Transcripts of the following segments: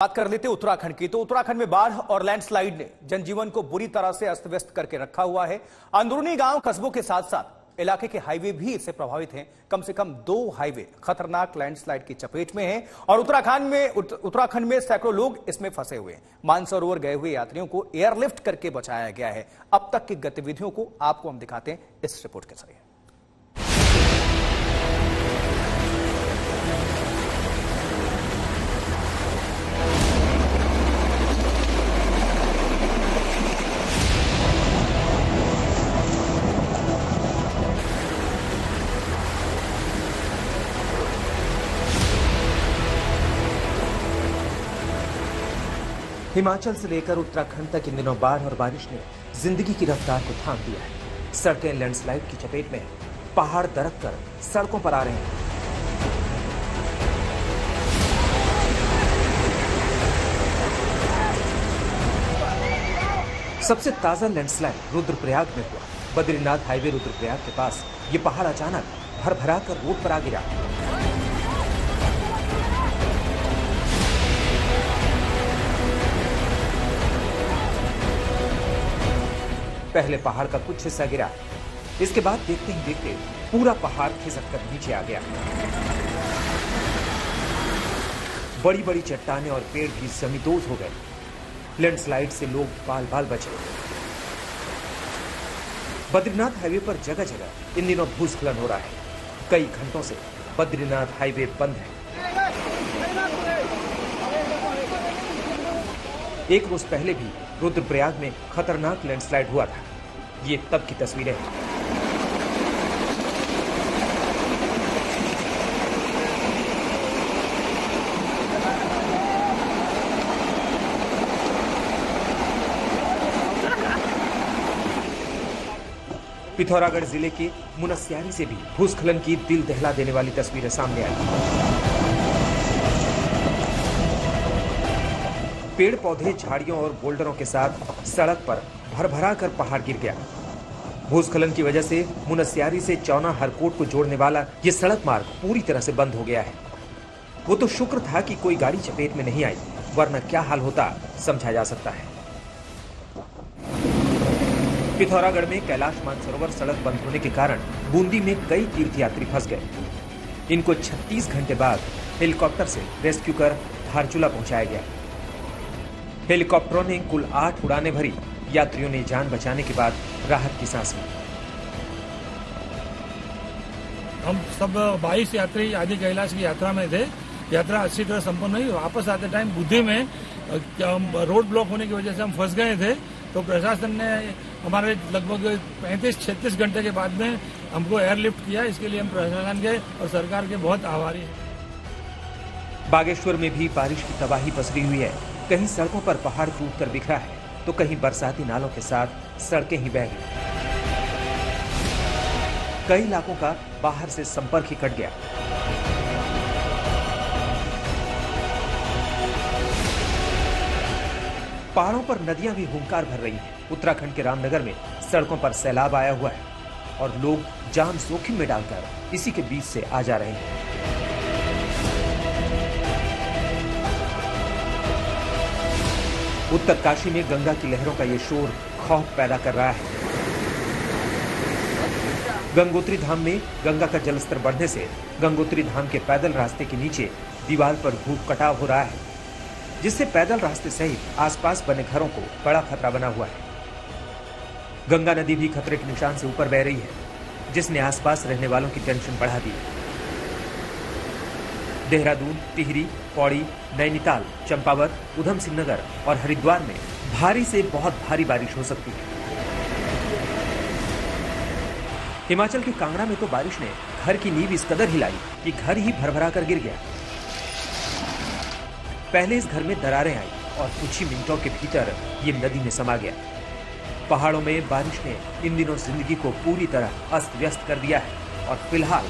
बात कर लेते उत्तराखंड की। तो उत्तराखंड में बाढ़ और लैंडस्लाइड ने जनजीवन को बुरी तरह से अस्त व्यस्त करके रखा हुआ है। अंदरूनी गाँव कस्बों के साथ साथ इलाके के हाईवे भी इससे प्रभावित हैं। कम से कम दो हाईवे खतरनाक लैंडस्लाइड की चपेट में हैं और उत्तराखंड में उत्तराखंड में सैकड़ों लोग इसमें फंसे हुए हैं। मानसरोवर गए हुए यात्रियों को एयरलिफ्ट करके बचाया गया है। अब तक की गतिविधियों को आपको हम दिखाते हैं इस रिपोर्ट के ज़रिए। हिमाचल से लेकर उत्तराखंड तक इन दिनों बाढ़ और बारिश ने ज़िंदगी की रफ्तार को थाम दिया है। सड़कें लैंडस्लाइड की चपेट में पहाड़ दरक कर सड़कों पर आ रहे हैं। सबसे ताज़ा लैंडस्लाइड रुद्रप्रयाग में हुआ। बद्रीनाथ हाईवे रुद्रप्रयाग के पास ये पहाड़ अचानक भर भरा कर रोड पर आ गिरा। पहले पहाड़ का कुछ हिस्सा गिरा। इसके बाद देखते ही देखते पूरा पहाड़ खिसक कर नीचे आ गया। बड़ी बड़ी चट्टाने और पेड़ भी जमींदोज हो गए। लैंडस्लाइड से लोग बाल बाल बचे। बद्रीनाथ हाईवे पर जगह जगह इन दिनों भूस्खलन हो रहा है। कई घंटों से बद्रीनाथ हाईवे बंद है। एक रोज पहले भी रुद्रप्रयाग में खतरनाक लैंडस्लाइड हुआ था। ये तब की तस्वीरें हैं। पिथौरागढ़ ज़िले के मुनस्यारी से भी भूस्खलन की दिल दहला देने वाली तस्वीरें सामने आई। पेड़ पौधे झाड़ियों और बोल्डरों के साथ सड़क पर भरभरा कर पहाड़ गिर गया। भूस्खलन की वजह से मुनस्यारी से चौना हरकोट को जोड़ने वाला ये सड़क मार्ग पूरी तरह से बंद हो गया है। वो तो शुक्र था कि कोई गाड़ी चपेट में नहीं आई, वरना क्या हाल होता, समझा जा सकता है। पिथौरागढ़ में कैलाश मानसरोवर सड़क बंद होने के कारण बूंदी में कई तीर्थयात्री फंस गए। इनको 36 घंटे बाद हेलीकॉप्टर से रेस्क्यू कर धारचूला पहुँचाया गया। हेलीकॉप्टरों ने कुल आठ उड़ानें भरी। यात्रियों ने जान बचाने के बाद राहत की सांस ली। हम सब बाईस यात्री आदि कैलाश की यात्रा में थे। यात्रा अच्छी तरह संपन्न हुई। वापस आते टाइम बुद्धि में रोड ब्लॉक होने की वजह से हम फंस गए थे। तो प्रशासन ने हमारे लगभग 35-36 घंटे के बाद में हमको एयरलिफ्ट किया। इसके लिए हम प्रशासन के और सरकार के बहुत आभारी हैं। बागेश्वर में भी बारिश की तबाही पसरी हुई है। कहीं सड़कों पर पहाड़ टूट कर बिखरा है तो कहीं बरसाती नालों के साथ सड़कें ही बह गई। कई इलाकों का बाहर से संपर्क ही कट गया। पहाड़ों पर नदियाँ भी हुंकार भर रही हैं। उत्तराखंड के रामनगर में सड़कों पर सैलाब आया हुआ है और लोग जान जोखिम में डालकर इसी के बीच से आ जा रहे हैं। उत्तरकाशी में गंगा की लहरों का ये शोर खौफ पैदा कर रहा है। गंगोत्री धाम में गंगा का जलस्तर बढ़ने से गंगोत्री धाम के पैदल रास्ते के नीचे दीवार पर भूख कटाव हो रहा है, जिससे पैदल रास्ते सहित आसपास बने घरों को बड़ा खतरा बना हुआ है। गंगा नदी भी खतरे के निशान से ऊपर बह रही है, जिसने आसपास रहने वालों की टेंशन बढ़ा दी। है देहरादून, टिहरी, पौड़ी, नैनीताल, चंपावत उधम सिंह नगर और हरिद्वार में भारी से बहुत भारी बारिश हो सकती है। हिमाचल के कांगड़ा में तो बारिश ने घर की नींव इस कदर हिलाई कि घर ही भरभरा कर गिर गया। पहले इस घर में दरारें आई और कुछ ही मिनटों के भीतर ये नदी में समा गया। पहाड़ों में बारिश ने इन दिनों ज़िंदगी को पूरी तरह अस्त व्यस्त कर दिया है और फ़िलहाल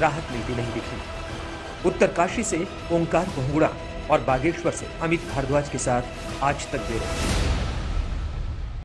राहत मिलती नहीं दिखी। उत्तरकाशी से ओंकार बहुगुड़ा और बागेश्वर से अमित भारद्वाज के साथ आज तक दे रहे